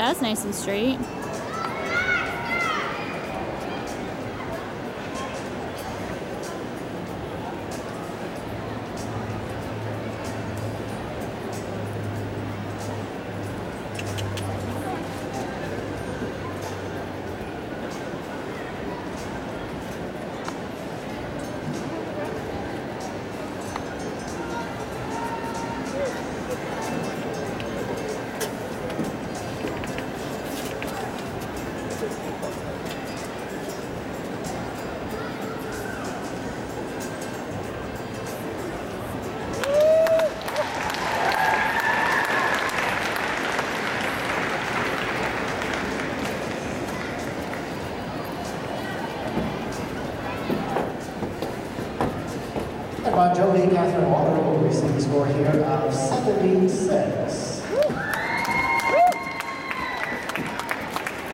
That's nice and straight. Bon Jovi, and Catherine Walker will receive a score here of 76.